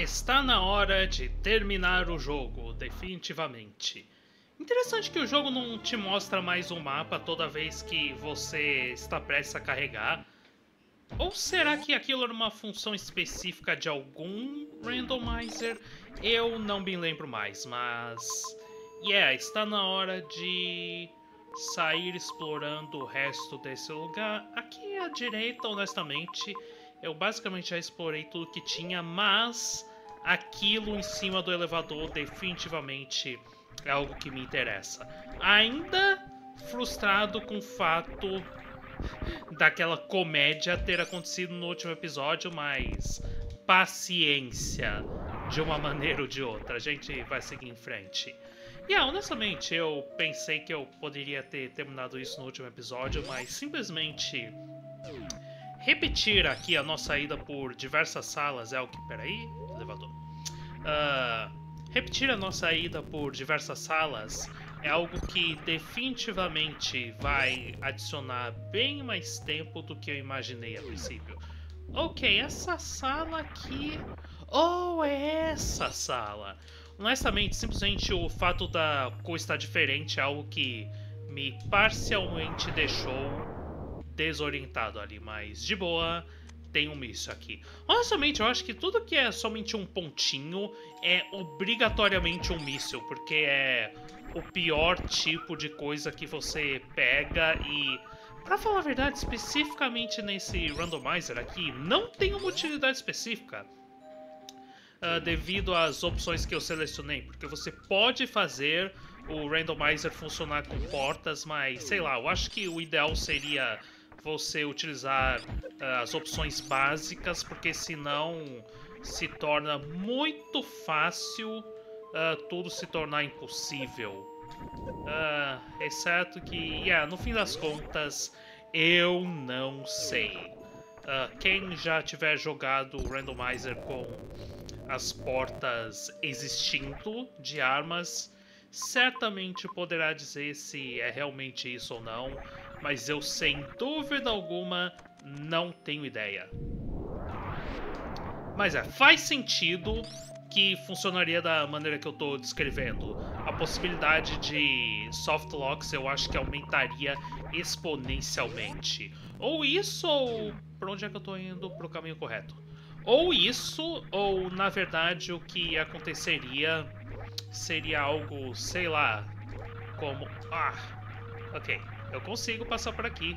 Está na hora de terminar o jogo, definitivamente. Interessante que o jogo não te mostra mais um mapa toda vez que você está prestes a carregar. Ou será que aquilo era uma função específica de algum randomizer? Eu não me lembro mais, mas... Yeah, está na hora de sair explorando o resto desse lugar. Aqui à direita, honestamente, eu basicamente já explorei tudo que tinha, mas aquilo em cima do elevador definitivamente é algo que me interessa. Ainda frustrado com o fato daquela comédia ter acontecido no último episódio, mas paciência de uma maneira ou de outra. A gente vai seguir em frente. E yeah, honestamente, eu pensei que eu poderia ter terminado isso no último episódio, mas simplesmente repetir aqui a nossa ida por diversas salas é o que. Peraí, elevador. Uh, repetir a nossa ida por diversas salas é algo que definitivamente vai adicionar bem mais tempo do que eu imaginei a princípio. Ok, essa sala aqui. Oh, é essa sala! honestamente, simplesmente o fato da cor estar diferente é algo que me parcialmente deixou desorientado ali, mas de boa, tem um míssil aqui. Honestamente, eu acho que tudo que é somente um pontinho é obrigatoriamente um míssil, porque é o pior tipo de coisa que você pega e... Pra falar a verdade, especificamente nesse randomizer aqui, não tem uma utilidade específica uh, devido às opções que eu selecionei, porque você pode fazer o randomizer funcionar com portas, mas sei lá, eu acho que o ideal seria você utilizar uh, as opções básicas, porque senão se torna muito fácil uh, tudo se tornar impossível. Uh, exceto que, yeah, no fim das contas, eu não sei. Uh, quem já tiver jogado o Randomizer com as portas existindo de armas, certamente poderá dizer se é realmente isso ou não, mas eu sem dúvida alguma não tenho ideia. Mas é, faz sentido que funcionaria da maneira que eu estou descrevendo. A possibilidade de soft locks eu acho que aumentaria exponencialmente. Ou isso, ou... Pra onde é que eu estou indo? Pro caminho correto. Ou isso, ou na verdade o que aconteceria seria algo, sei lá, como... Ah, ok, eu consigo passar por aqui.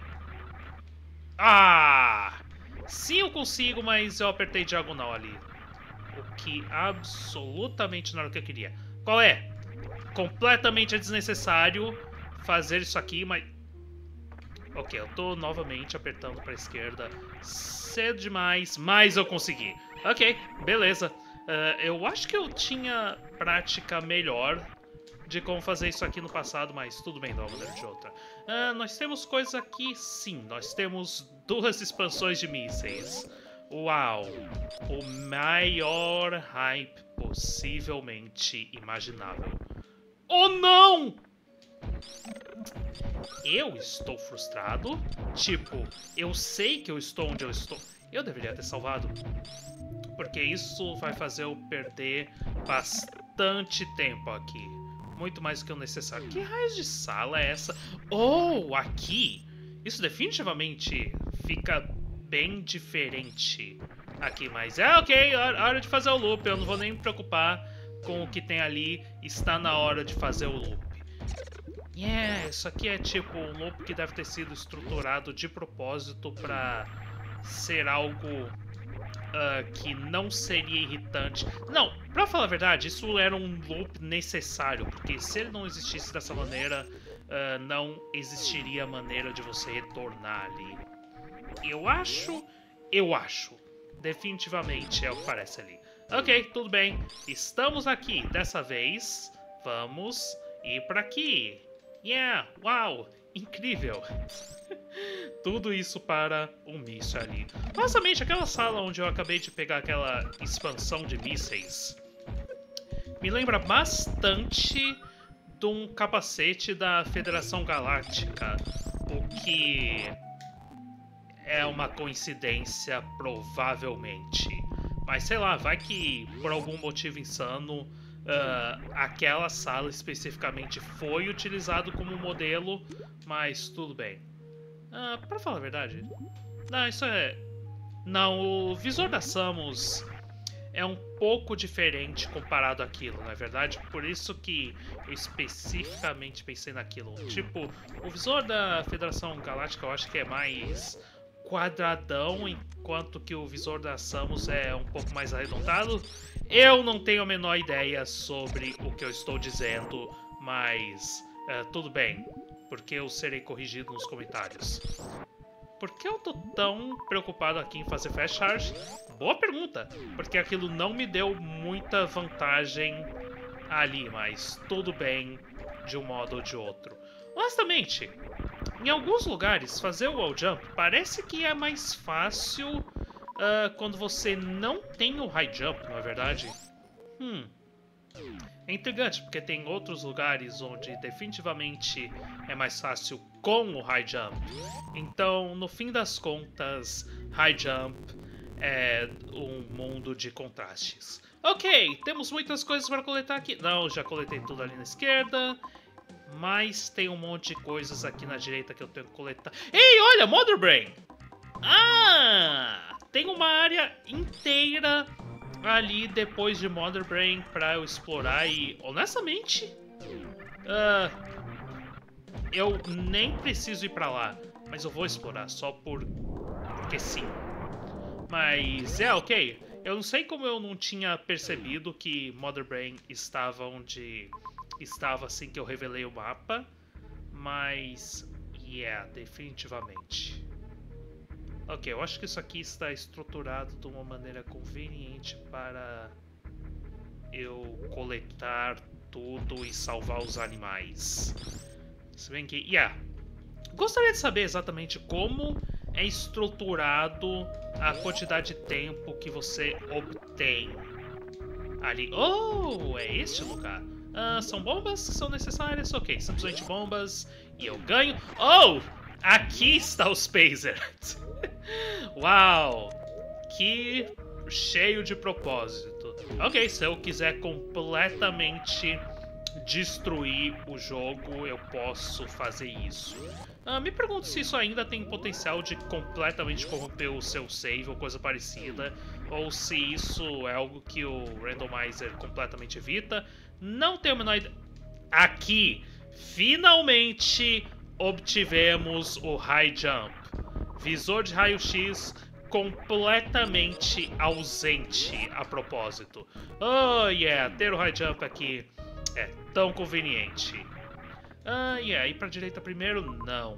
Ah! Sim, eu consigo, mas eu apertei diagonal ali. O que absolutamente não era o que eu queria. Qual é? Completamente desnecessário fazer isso aqui, mas... Ok, eu tô novamente apertando pra esquerda cedo demais, mas eu consegui. Ok, beleza. Uh, eu acho que eu tinha prática melhor de como fazer isso aqui no passado, mas tudo bem de uma de outra. Nós temos coisas aqui, sim. Nós temos duas expansões de mísseis. Uau! O maior hype possivelmente imaginável. Oh não! Eu estou frustrado. Tipo, eu sei que eu estou onde eu estou. Eu deveria ter salvado. Porque isso vai fazer eu perder bastante tempo aqui. Muito mais do que o necessário. Que raio de sala é essa? Oh, aqui! Isso definitivamente fica bem diferente aqui. Mas é ok, hora de fazer o loop. Eu não vou nem me preocupar com o que tem ali. Está na hora de fazer o loop. Yeah, isso aqui é tipo um loop que deve ter sido estruturado de propósito para ser algo uh, que não seria irritante. Não, pra falar a verdade, isso era um loop necessário, porque se ele não existisse dessa maneira, uh, não existiria maneira de você retornar ali. Eu acho, eu acho, definitivamente é o que parece ali. Ok, tudo bem, estamos aqui, dessa vez, vamos ir para aqui. Yeah, uau, incrível. Tudo isso para um míssil ali. Basicamente, aquela sala onde eu acabei de pegar aquela expansão de mísseis me lembra bastante de um capacete da Federação Galáctica, o que é uma coincidência, provavelmente. Mas sei lá, vai que por algum motivo insano uh, aquela sala especificamente foi utilizado como modelo, mas tudo bem. Uh, pra falar a verdade, não, isso é. Não, o visor da Samus é um pouco diferente comparado àquilo, não é verdade? Por isso que eu especificamente pensei naquilo. Tipo, o visor da Federação Galáctica eu acho que é mais quadradão, enquanto que o visor da Samus é um pouco mais arredondado. Eu não tenho a menor ideia sobre o que eu estou dizendo, mas uh, tudo bem, porque eu serei corrigido nos comentários. Por que eu tô tão preocupado aqui em fazer fast charge? Boa pergunta, porque aquilo não me deu muita vantagem ali, mas tudo bem de um modo ou de outro. Honestamente, em alguns lugares, fazer o wall jump parece que é mais fácil uh, quando você não tem o high jump, não é verdade? Hum. É intrigante, porque tem outros lugares onde definitivamente é mais fácil com o high jump. Então, no fim das contas, high jump é um mundo de contrastes. Ok, temos muitas coisas para coletar aqui. Não, já coletei tudo ali na esquerda. Mas tem um monte de coisas aqui na direita que eu tenho que coletar. Ei, olha, Mother Brain! Ah! Tem uma área inteira ali depois de Mother Brain pra eu explorar e, honestamente, uh, eu nem preciso ir pra lá, mas eu vou explorar só por porque sim. Mas é ok. Eu não sei como eu não tinha percebido que Mother Brain estava onde estava assim que eu revelei o mapa, mas yeah, definitivamente. Ok, eu acho que isso aqui está estruturado de uma maneira conveniente para eu coletar tudo e salvar os animais. Se bem que, yeah. Gostaria de saber exatamente como é estruturado a quantidade de tempo que você obtém ali. Oh, é este lugar. Ah, são bombas que são necessárias? Ok, simplesmente bombas e eu ganho. Oh! Aqui está o Spacer! Uau! Que cheio de propósito. Ok, se eu quiser completamente destruir o jogo, eu posso fazer isso. Uh, me pergunto se isso ainda tem potencial de completamente corromper o seu save ou coisa parecida, ou se isso é algo que o randomizer completamente evita. Não tenho a menor ideia. Aqui, finalmente obtivemos o High Jump. Visor de raio-x completamente ausente a propósito. Oh yeah, ter o High Jump aqui é tão conveniente. Ah, yeah, ir pra direita primeiro? Não.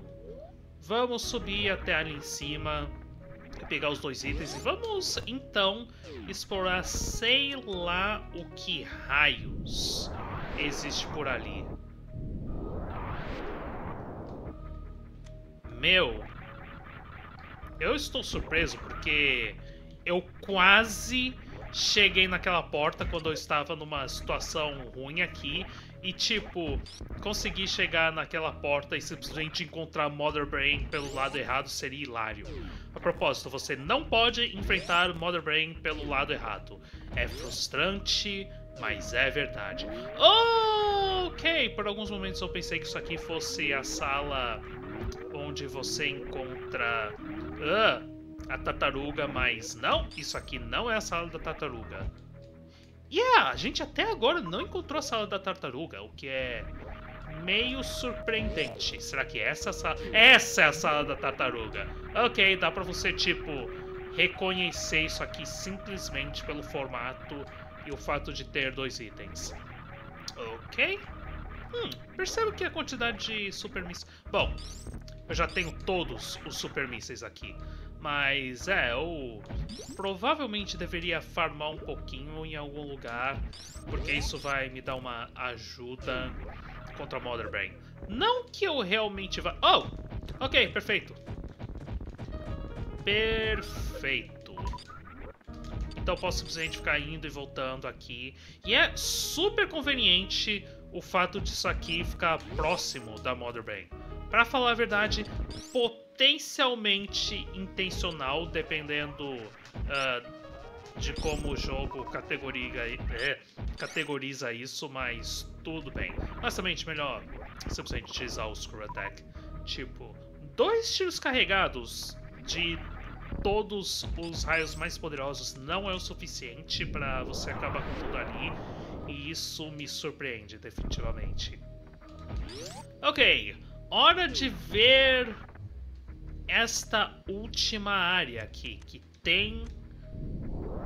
Vamos subir até ali em cima pegar os dois itens e vamos então explorar sei lá o que raios existe por ali. Meu, eu estou surpreso porque eu quase cheguei naquela porta quando eu estava numa situação ruim aqui e tipo, conseguir chegar naquela porta e simplesmente encontrar Mother Brain pelo lado errado seria hilário. A propósito, você não pode enfrentar Mother Brain pelo lado errado. É frustrante, mas é verdade. ok, por alguns momentos eu pensei que isso aqui fosse a sala onde você encontra uh, a tartaruga, mas não, isso aqui não é a sala da tartaruga. Yeah, a gente até agora não encontrou a sala da tartaruga, o que é meio surpreendente. Será que essa é sala... Essa é a sala da tartaruga. Ok, dá pra você, tipo, reconhecer isso aqui simplesmente pelo formato e o fato de ter dois itens. Ok. Hum, percebo que a quantidade de super mísseis... Bom, eu já tenho todos os super mísseis aqui. Mas é, eu provavelmente deveria farmar um pouquinho em algum lugar, porque isso vai me dar uma ajuda contra Mother Brain. Não que eu realmente vá... Oh! Ok, perfeito. Perfeito. Então posso simplesmente ficar indo e voltando aqui. E é super conveniente o fato disso aqui ficar próximo da Mother Brain. Pra falar a verdade, potencialmente intencional, dependendo uh, de como o jogo categoriza, é, categoriza isso, mas tudo bem. Honestamente, melhor simplesmente utilizar o Screw Attack. Tipo, dois tiros carregados de todos os raios mais poderosos não é o suficiente para você acabar com tudo ali. E isso me surpreende, definitivamente. Ok, hora de ver esta última área aqui, que tem...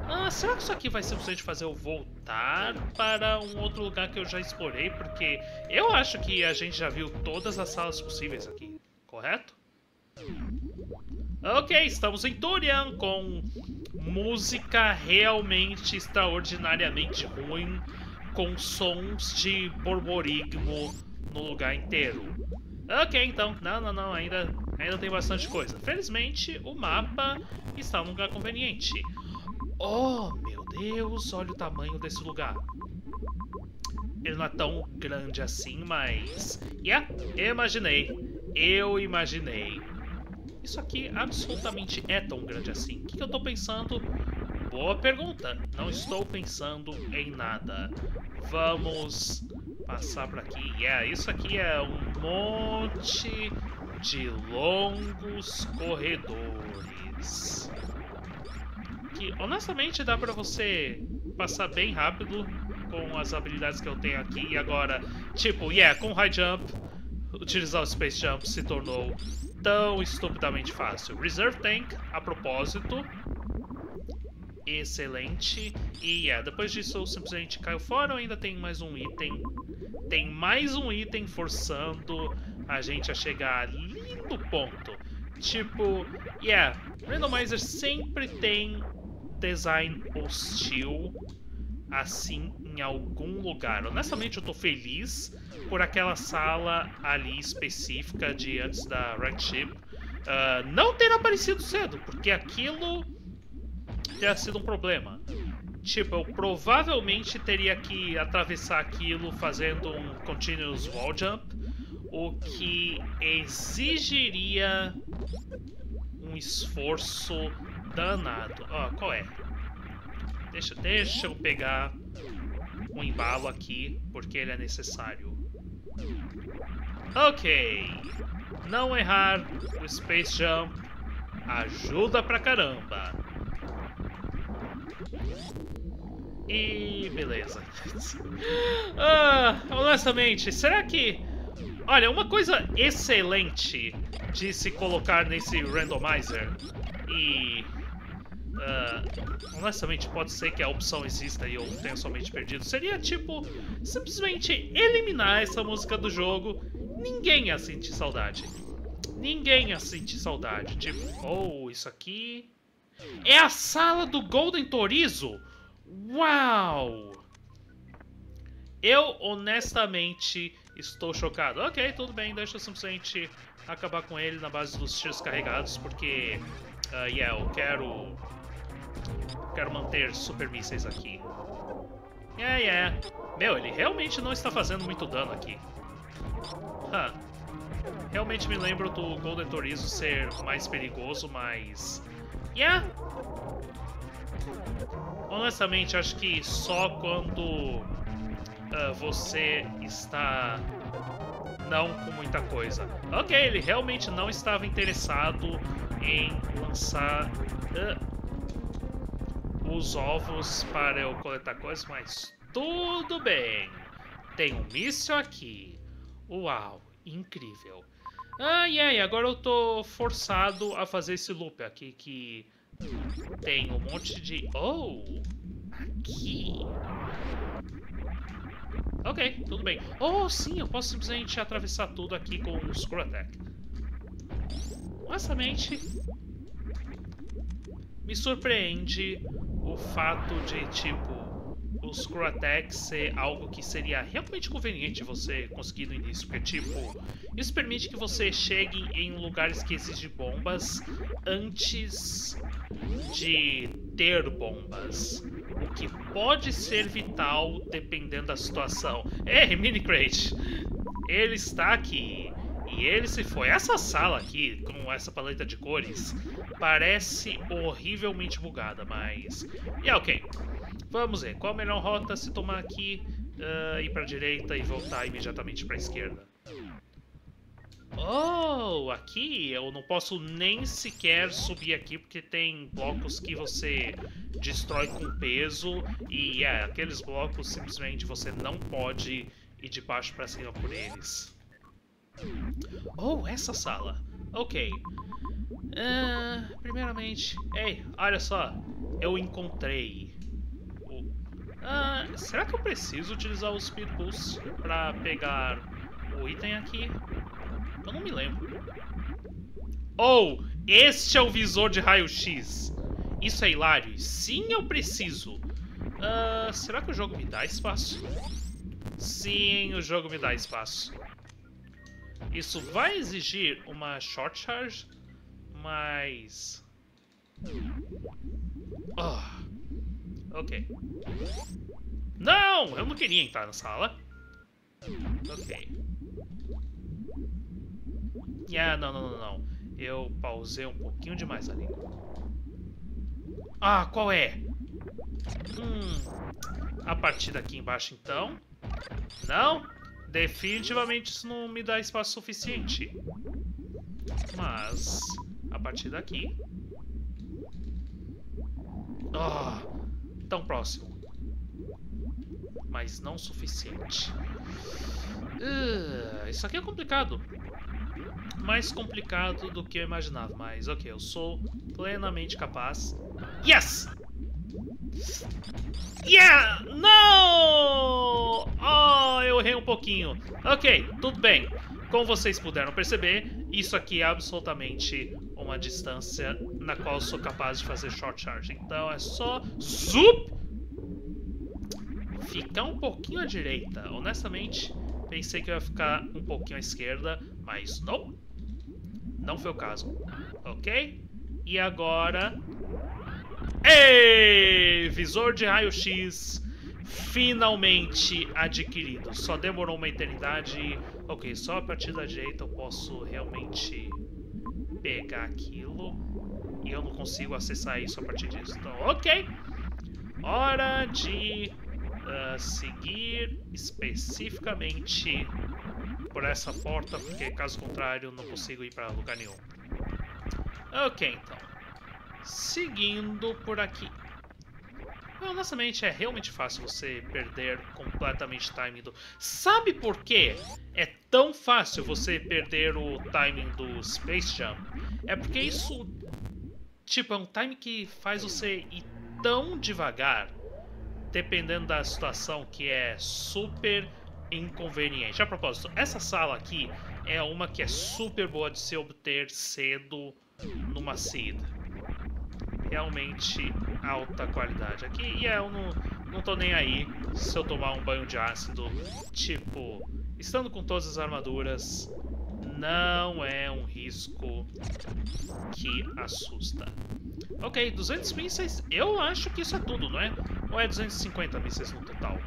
Ah, será que isso aqui vai simplesmente fazer eu voltar para um outro lugar que eu já explorei? Porque eu acho que a gente já viu todas as salas possíveis aqui, correto? Ok, estamos em Turian com música realmente extraordinariamente ruim, com sons de borborigmo no lugar inteiro. Ok, então, não, não, não, ainda, ainda tem bastante coisa. Felizmente, o mapa está num lugar conveniente. Oh, meu Deus, olha o tamanho desse lugar. Ele não é tão grande assim, mas... Yeah, imaginei. Eu imaginei. Isso aqui absolutamente é tão grande assim. O que, eu estou pensando? Boa pergunta. Não estou pensando em nada. Vamos passar por aqui. Yeah, isso aqui é um monte de longos corredores. Que honestamente dá pra você passar bem rápido com as habilidades que eu tenho aqui. E agora, tipo, yeah, com High Jump, utilizar o Space Jump se tornou tão estupidamente fácil. Reserve Tank, a propósito, excelente. E yeah, depois disso eu simplesmente caio fora ainda tem mais um item? Tem mais um item forçando a gente a chegar ali no ponto. Tipo, yeah, Randomizer sempre tem design hostil assim em algum lugar. Honestamente eu tô feliz por aquela sala ali específica de antes da Red Ship uh, não ter aparecido cedo, porque aquilo teria sido um problema. Tipo, eu provavelmente teria que atravessar aquilo fazendo um continuous wall jump, o que exigiria um esforço danado. Oh, qual é? Deixa, deixa eu pegar um embalo aqui, porque ele é necessário. Ok. Não errar o Space Jump ajuda pra caramba. E beleza. ah, honestamente, será que... Olha, uma coisa excelente de se colocar nesse randomizer e... Uh, honestamente, pode ser que a opção exista e eu tenha somente perdido. Seria, tipo, simplesmente eliminar essa música do jogo. Ninguém ia sentir saudade. Ninguém ia sentir saudade. Tipo, oh, isso aqui... É a sala do Golden Torizo? Uau! Eu, honestamente, estou chocado. Ok, tudo bem, deixa eu simplesmente acabar com ele na base dos tiros carregados, porque... Uh, yeah, eu quero... Quero manter super mísseis aqui. Yeah, yeah. Meu, ele realmente não está fazendo muito dano aqui. Huh. Realmente me lembro do Golden Torizo ser mais perigoso, mas... Yeah, honestamente, acho que só quando uh, você está não com muita coisa. Ok, ele realmente não estava interessado em lançar uh, os ovos para eu coletar coisas, mas tudo bem. Tem um míssil aqui. Uau, incrível. Ah, e aí, agora eu tô forçado a fazer esse loop aqui que tem um monte de... Oh! Aqui? Ok, tudo bem. Oh, sim, eu posso simplesmente atravessar tudo aqui com o Screw Attack. Honestamente, me surpreende o fato de, tipo, o Screw Attack ser algo que seria realmente conveniente você conseguir no início, porque tipo, isso permite que você chegue em lugares que exigem bombas antes de ter bombas, o que pode ser vital dependendo da situação. Ei, Mini Crate, ele está aqui E ele se foi. Essa sala aqui, com essa paleta de cores, parece horrivelmente bugada, mas... E yeah, ok. Vamos ver. Qual a melhor rota se tomar aqui, uh, ir pra direita e voltar imediatamente pra esquerda? Oh, aqui eu não posso nem sequer subir aqui porque tem blocos que você destrói com peso e é, aqueles blocos simplesmente você não pode ir de baixo para cima por eles. Oh, essa sala. Ok. Uh, primeiramente... Ei, olha só. Eu encontrei... Uh, será que eu preciso utilizar o Speed Boost para pegar o item aqui? Eu não me lembro. Oh, este é o visor de raio-x. Isso é hilário. Sim, eu preciso. Uh, será que o jogo me dá espaço? Sim, o jogo me dá espaço. Isso vai exigir uma short charge, mas... Oh, ok. Não! Eu não queria entrar na sala. Ok. Ah, não, não, não, não. Eu pausei um pouquinho demais ali. Ah, qual é? Hum, a partir daqui embaixo, então. Não? Definitivamente isso não me dá espaço suficiente. Mas, a partir daqui... Ah, tão próximo. Mas não suficiente. Uh, isso aqui é complicado mais complicado do que eu imaginava, mas ok, eu sou plenamente capaz. Yes! Yeah! Não! Oh, eu errei um pouquinho. Ok, tudo bem. Como vocês puderam perceber, isso aqui é absolutamente uma distância na qual eu sou capaz de fazer short charge. Então é só... Zup! Ficar um pouquinho à direita. Honestamente, pensei que eu ia ficar um pouquinho à esquerda, mas não. Não foi o caso. Ok? E agora... Ei! Visor de raio-x finalmente adquirido. Só demorou uma eternidade. Ok, só a partir da direita eu posso realmente pegar aquilo. E eu não consigo acessar isso a partir disso. Então, ok. Hora de uh, seguir especificamente por essa porta, porque caso contrário não consigo ir para lugar nenhum. Ok, então. Seguindo por aqui. Honestamente, é realmente fácil você perder completamente o timing do... Sabe por quê é tão fácil você perder o timing do Space Jump? É porque isso, tipo, é um time que faz você ir tão devagar, dependendo da situação, que é super inconveniente. A propósito, essa sala aqui é uma que é super boa de se obter cedo numa seed. Realmente alta qualidade aqui. E é, eu não, não tô nem aí se eu tomar um banho de ácido. Tipo, estando com todas as armaduras, não é um risco que assusta. Ok, 200 mísseis, eu acho que isso é tudo, não é? Ou é 250 mísseis no total?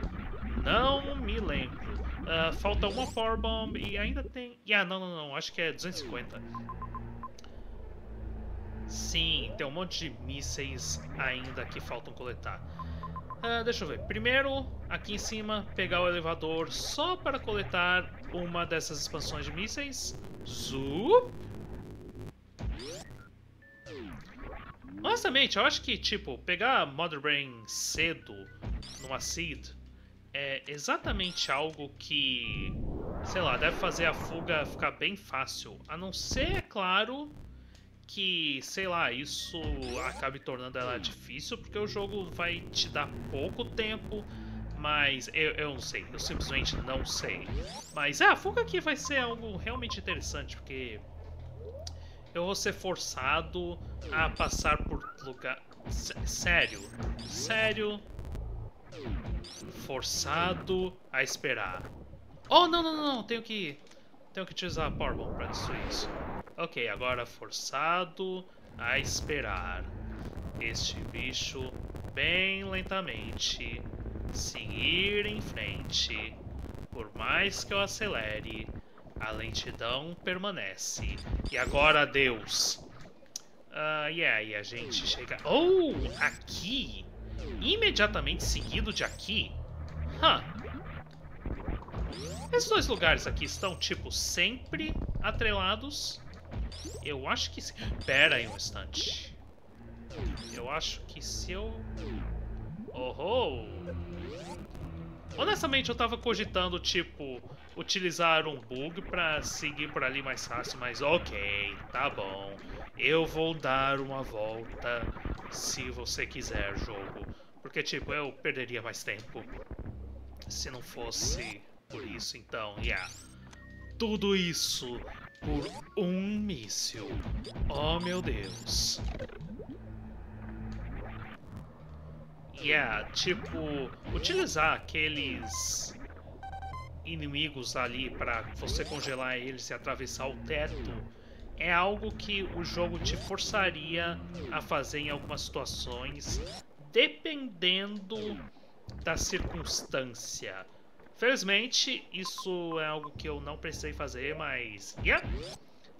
Não me lembro. Uh, falta uma Power Bomb e ainda tem... Ah, não, não, não. Acho que é 250. Sim, tem um monte de mísseis ainda que faltam coletar. Uh, deixa eu ver. Primeiro, aqui em cima, pegar o elevador só para coletar uma dessas expansões de mísseis. Zup! Honestamente, eu acho que, tipo, pegar Mother Brain cedo numa Seed é exatamente algo que, sei lá, deve fazer a fuga ficar bem fácil. A não ser, é claro, que, sei lá, isso acabe tornando ela difícil, porque o jogo vai te dar pouco tempo, mas eu, eu não sei, eu simplesmente não sei. Mas é, a fuga aqui vai ser algo realmente interessante, porque eu vou ser forçado a passar por lugar... Sério, sério, Forçado a esperar. Oh, não, não, não, tenho que... Tenho que utilizar a Powerbomb para destruir isso. Ok, agora forçado a esperar. Este bicho bem lentamente seguir em frente. Por mais que eu acelere, A lentidão permanece. E agora, Deus. Uh, e aí a gente chega... Oh, aqui! Imediatamente seguido de aqui? Huh. Esses dois lugares aqui estão, tipo, sempre atrelados. Eu acho que... Pera aí um instante. Eu acho que se eu... Oh, oh. Honestamente, eu tava cogitando, tipo, utilizar um bug pra seguir por ali mais fácil, mas ok, tá bom. Eu vou dar uma volta se você quiser, jogo. Porque, tipo, eu perderia mais tempo se não fosse por isso. Então, yeah. Tudo isso por um míssil. Oh, meu Deus. Yeah, tipo, utilizar aqueles inimigos ali para você congelar eles e atravessar o teto é algo que o jogo te forçaria a fazer em algumas situações, dependendo da circunstância. Felizmente, isso é algo que eu não precisei fazer, mas yeah,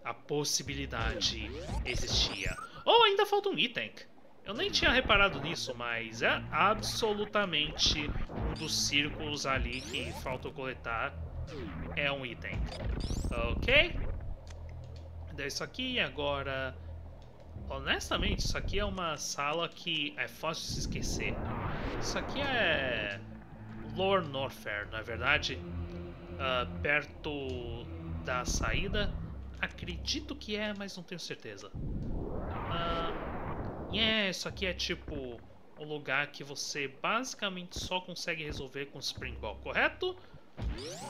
a possibilidade existia. Oh, ainda falta um item. Eu nem tinha reparado nisso, mas é absolutamente um dos círculos ali que falta coletar. É um item. Ok? Deu isso aqui agora... Honestamente, isso aqui é uma sala que é fácil de se esquecer. Isso aqui é... Lore Norfair, não é verdade? Uh, perto da saída. Acredito que é, mas não tenho certeza. Uh, yeah, isso aqui é tipo o lugar que você basicamente só consegue resolver com Springball, correto?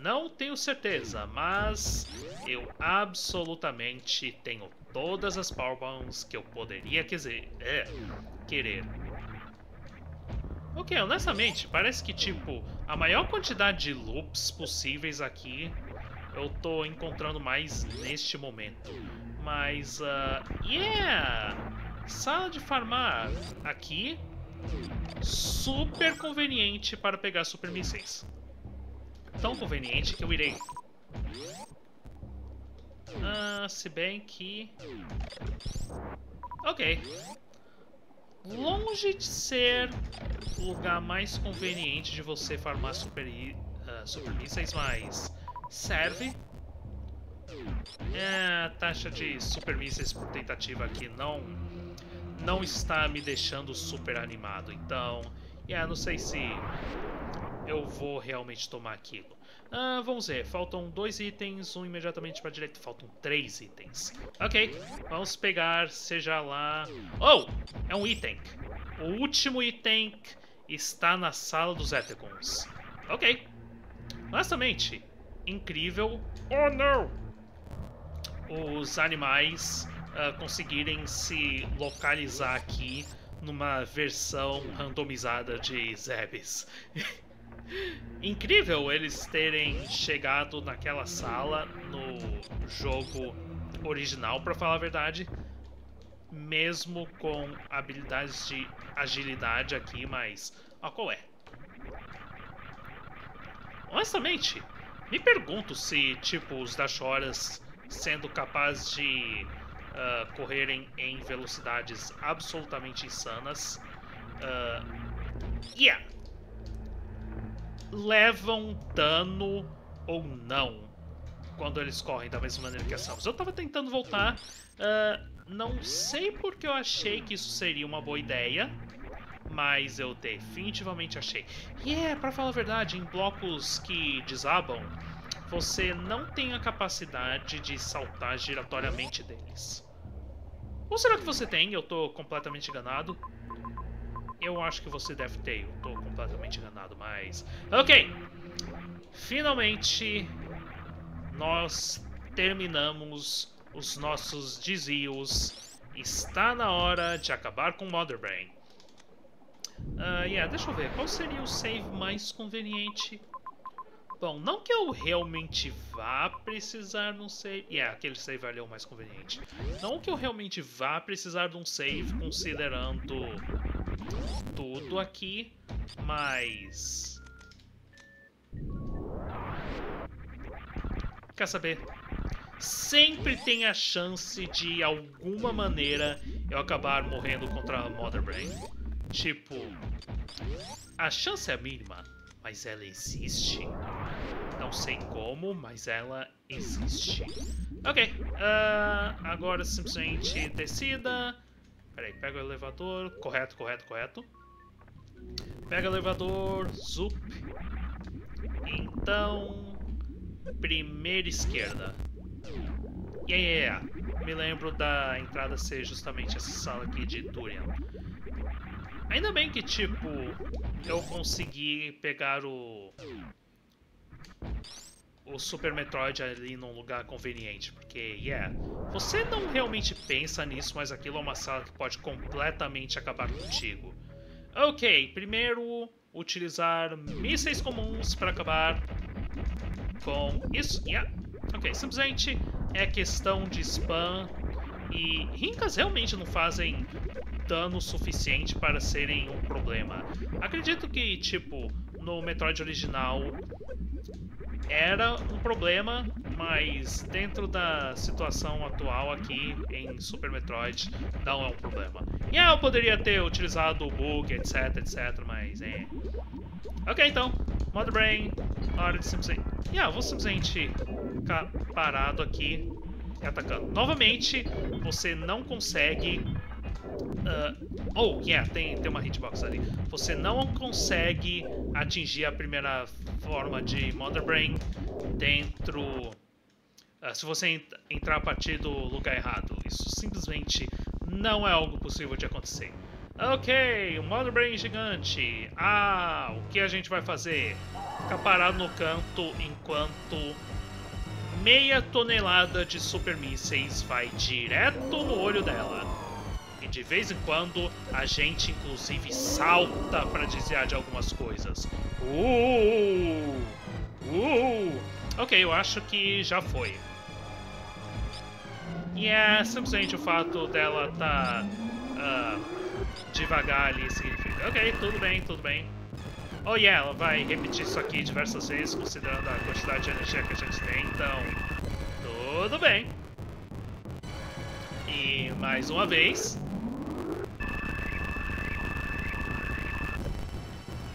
Não tenho certeza, mas eu absolutamente tenho todas as Power que eu poderia quiser, é, querer. Ok, honestamente, parece que tipo, a maior quantidade de loops possíveis aqui eu tô encontrando mais neste momento. Mas, uh, yeah! Sala de farmar aqui. Super conveniente para pegar super mísseis. Tão conveniente que eu irei... Ah, se bem que... Ok. Longe de ser o lugar mais conveniente de você farmar super, uh, super mísseis, mas serve. É, a taxa de super mísseis por tentativa aqui não não está me deixando super animado. Então, yeah, não sei se eu vou realmente tomar aquilo. Ah, vamos ver, faltam dois itens, um imediatamente para a direita, faltam três itens. Ok, vamos pegar, seja lá... Oh, é um item. O último item está na sala dos Ethicons. Ok. Honestamente, incrível. Oh, não! Os animais uh, conseguirem se localizar aqui numa versão randomizada de Zebes. Incrível eles terem chegado naquela sala no jogo original, para falar a verdade. Mesmo com habilidades de agilidade aqui, mas... Ó, qual é? Honestamente, me pergunto se, tipo, os Dashoras sendo capazes de uh, correrem em velocidades absolutamente insanas. Uh, yeah. Levam dano ou não quando eles correm da mesma maneira que a Samus. Eu tava tentando voltar, uh, não sei porque eu achei que isso seria uma boa ideia, mas eu definitivamente achei. E é, pra falar a verdade, em blocos que desabam, você não tem a capacidade de saltar giratoriamente deles. Ou será que você tem? Eu tô completamente enganado. Eu acho que você deve ter. Eu tô completamente enganado, mas... Ok! Finalmente, nós terminamos os nossos desvios. Está na hora de acabar com Mother Brain. Uh, yeah, deixa eu ver. Qual seria o save mais conveniente? Bom, não que eu realmente vá precisar de um save... Yeah, aquele save ali é o mais conveniente. Não que eu realmente vá precisar de um save, considerando tudo aqui, mas... Quer saber? sempre tem a chance de, alguma maneira, eu acabar morrendo contra a Mother Brain. Tipo, a chance é mínima, mas ela existe. Não sei como, mas ela existe. Ok, uh, agora simplesmente descida. Peraí, pega o elevador. Correto, correto, correto. Pega o elevador, zup. Então, primeira esquerda. Yeah, yeah, yeah. Me lembro da entrada ser justamente essa sala aqui de Durian. Ainda bem que, tipo, eu consegui pegar o... O Super Metroid ali num lugar conveniente, porque, yeah, você não realmente pensa nisso, mas aquilo é uma sala que pode completamente acabar contigo. Ok, primeiro utilizar mísseis comuns para acabar com isso. Yeah. Ok, simplesmente é questão de spam e rinkas realmente não fazem dano suficiente para serem um problema. Acredito que, tipo, no Metroid original era um problema, mas dentro da situação atual aqui em Super Metroid não é um problema. E yeah, eu poderia ter utilizado o bug, etc, etc, mas é... Ok, então, Mother Brain, hora de simplesmente... Yeah, eu vou simplesmente ficar parado aqui atacando. Novamente, você não consegue Uh, oh, yeah, tem, tem uma hitbox ali. Você não consegue atingir a primeira forma de Mother Brain dentro... Uh, se você ent entrar a partir do lugar errado. Isso simplesmente não é algo possível de acontecer. Ok, um Mother Brain gigante. Ah, o que a gente vai fazer? Ficar parado no canto enquanto meia tonelada de super mísseis vai direto no olho dela de vez em quando a gente inclusive salta para desviar de algumas coisas. Uh, uh, ok, eu acho que já foi. E é simplesmente o fato dela tá uh, devagar ali significa. Ok, tudo bem, tudo bem. Oh yeah, ela vai repetir isso aqui diversas vezes, considerando a quantidade de energia que a gente tem, então... Tudo bem. E mais uma vez,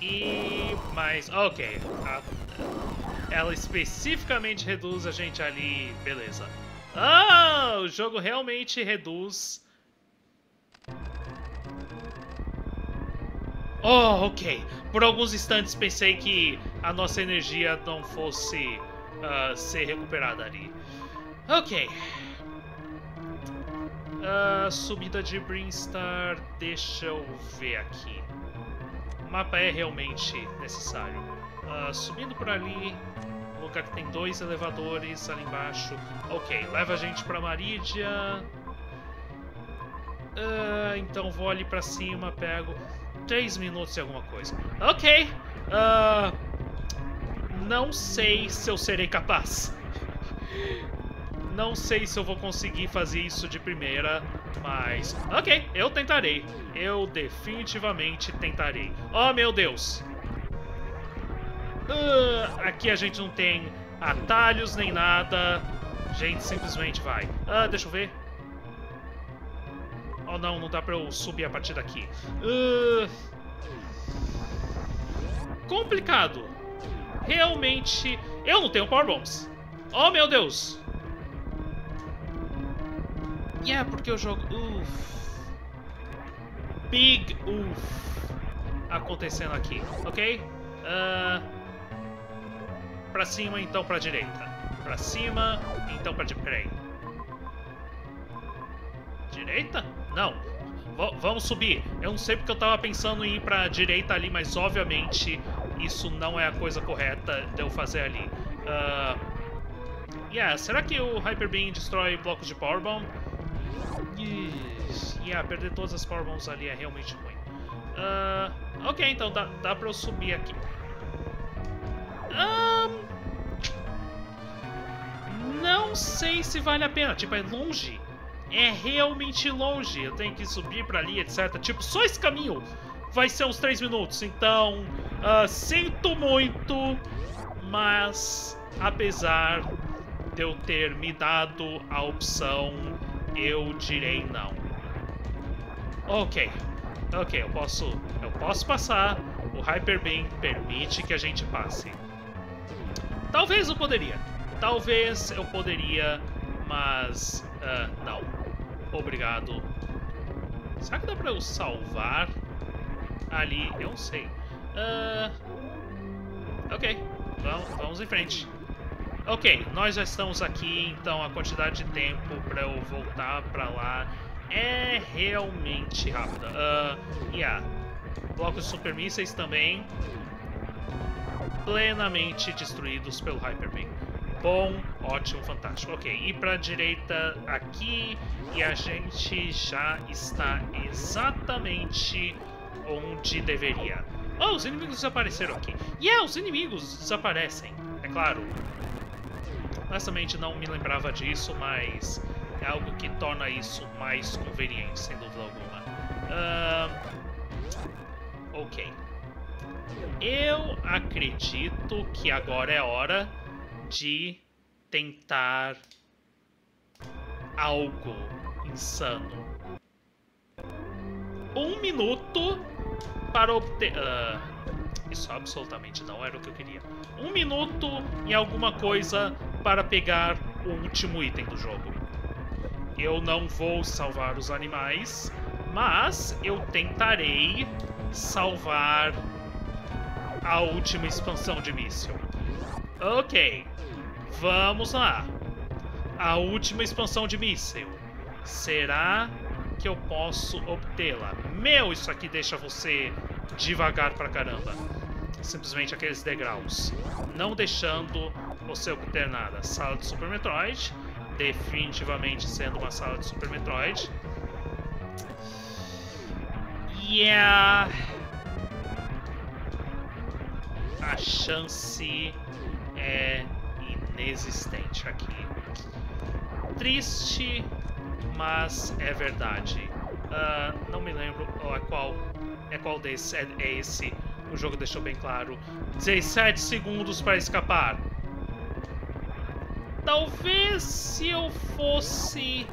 E... Mas, ok. A, ela especificamente reduz a gente ali. Beleza. Ah, o jogo realmente reduz... Oh, ok. Por alguns instantes pensei que a nossa energia não fosse uh, ser recuperada ali. Ok. Uh, subida de Brinstar, deixa eu ver aqui. O mapa é realmente necessário. Uh, subindo por ali, lugar que tem dois elevadores ali embaixo. Ok, leva a gente pra Maridia. Uh, então vou ali pra cima, pego 3 minutos e alguma coisa. Ok. Uh, não sei se eu serei capaz. Não sei se eu vou conseguir fazer isso de primeira, mas... Ok, eu tentarei. Eu definitivamente tentarei. Oh, meu Deus! Uh, aqui a gente não tem atalhos nem nada. A gente simplesmente vai. Uh, deixa eu ver. Oh, não, não dá pra eu subir a partir daqui. Uh, complicado. Realmente... Eu não tenho Power Bombs. Oh, meu Deus! Yeah, porque eu jogo... Uff. Big uff. Acontecendo aqui, ok? Uh, pra cima, então pra direita. Pra cima, então pra direita. Peraí. Direita? Não. V vamos subir. Eu não sei porque eu tava pensando em ir pra direita ali, mas obviamente isso não é a coisa correta de eu fazer ali. Uh, yeah, será que o Hyper Beam destrói blocos de Power Bomb? Yes. Yeah, perder todas as Bombs ali é realmente ruim. Uh, ok, então dá, dá pra eu subir aqui. Um, não sei se vale a pena. Tipo, é longe. É realmente longe. Eu tenho que subir pra ali, etc. Tipo, só esse caminho vai ser uns 3 minutos. Então, uh, sinto muito, mas apesar de eu ter me dado a opção, eu direi não. Ok, ok, eu posso, eu posso passar. O Hyper Beam permite que a gente passe. Talvez eu poderia. Talvez eu poderia, mas uh, não. Obrigado. Será que dá pra eu salvar ali? Eu não sei. Uh, ok, vamos, vamos em frente. Ok, nós já estamos aqui, então a quantidade de tempo para eu voltar para lá é realmente rápida. Uh, yeah. Blocos super mísseis também plenamente destruídos pelo Hyper Beam. Bom, ótimo, fantástico. Ok, e para a direita aqui e a gente já está exatamente onde deveria. Oh, os inimigos desapareceram aqui. Yeah, os inimigos desaparecem, é claro. Honestamente não me lembrava disso, mas é algo que torna isso mais conveniente, sem dúvida alguma. Uh, ok. Eu acredito que agora é hora de tentar algo insano. Um minuto para obter... Uh, isso absolutamente não era o que eu queria. Um minuto e alguma coisa para pegar o último item do jogo. Eu não vou salvar os animais, mas eu tentarei salvar a última expansão de míssil. Ok, vamos lá. A última expansão de míssil. Será que eu posso obtê-la? Meu, isso aqui deixa você devagar pra caramba. Simplesmente aqueles degraus. Não deixando você obter nada. Sala de Super Metroid. Definitivamente sendo uma sala de Super Metroid. Yeah. A chance é inexistente aqui. Triste, mas é verdade. Uh, não me lembro oh, é qual é qual desses é, é esse. O jogo deixou bem claro. 17 segundos para escapar. Talvez se eu fosse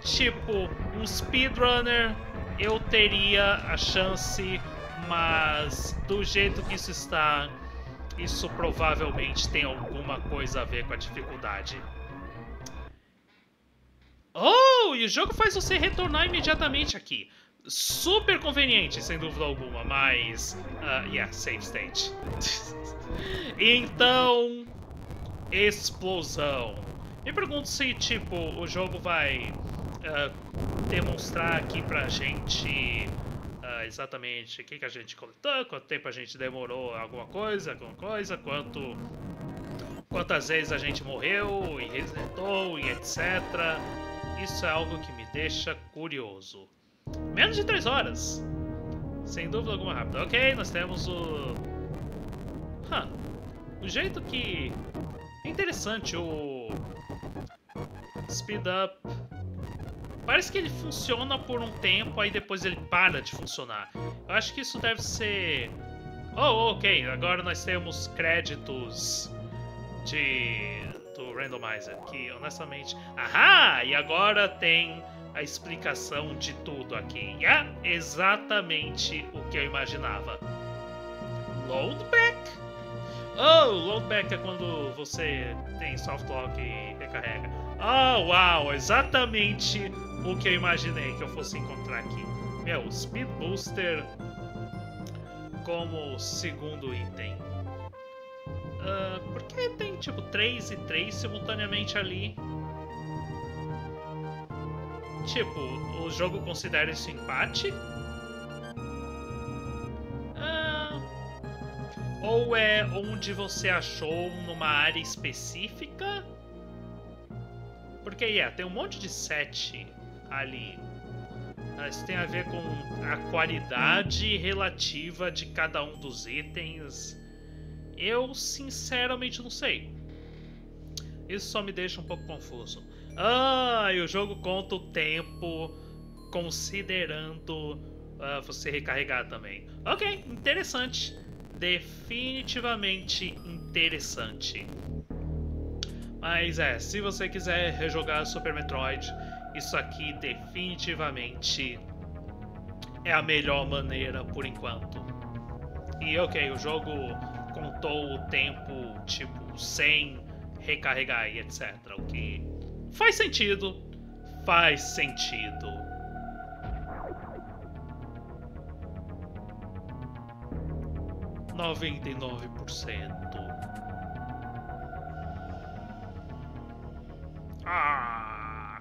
tipo um speedrunner, eu teria a chance, mas do jeito que isso está, isso provavelmente tem alguma coisa a ver com a dificuldade. Oh, e o jogo faz você retornar imediatamente aqui. Super conveniente, sem dúvida alguma, mas... Uh, yeah, save state. então... Explosão. Me pergunto se, tipo, o jogo vai uh, demonstrar aqui pra gente uh, exatamente o que, que a gente coletou, quanto tempo a gente demorou alguma coisa, alguma coisa, quanto quantas vezes a gente morreu e resetou e etc. Isso é algo que me deixa curioso. Menos de 3 horas. Sem dúvida alguma rápida. Ok, nós temos o... Huh. O jeito que... Interessante o... Speed Up. Parece que ele funciona por um tempo, aí depois ele para de funcionar. Eu acho que isso deve ser... Oh, ok. Agora nós temos créditos de do randomizer, que honestamente... Ahá! E agora tem a explicação de tudo aqui. É exatamente o que eu imaginava. Loadback? Oh, loadback é quando você tem soft lock e recarrega. Oh, uau, exatamente o que eu imaginei que eu fosse encontrar aqui. Meu, Speed Booster como segundo item. Uh, por que tem tipo 3 e 3 simultaneamente ali? Tipo, o jogo considera isso empate? Ou é onde você achou numa área específica? Porque, yeah, tem um monte de 7 ali. Isso tem a ver com a qualidade relativa de cada um dos itens. Eu sinceramente não sei. Isso só me deixa um pouco confuso. Ah, e o jogo conta o tempo considerando uh, você recarregar também. Ok, interessante. Definitivamente interessante. Mas é, se você quiser rejogar Super Metroid, isso aqui definitivamente é a melhor maneira por enquanto. E ok, o jogo contou o tempo, tipo, sem recarregar e etc. O que faz sentido. Faz sentido. Noventa e nove por cento. Ah!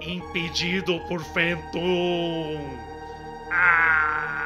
Impedido por Phantom! Ah!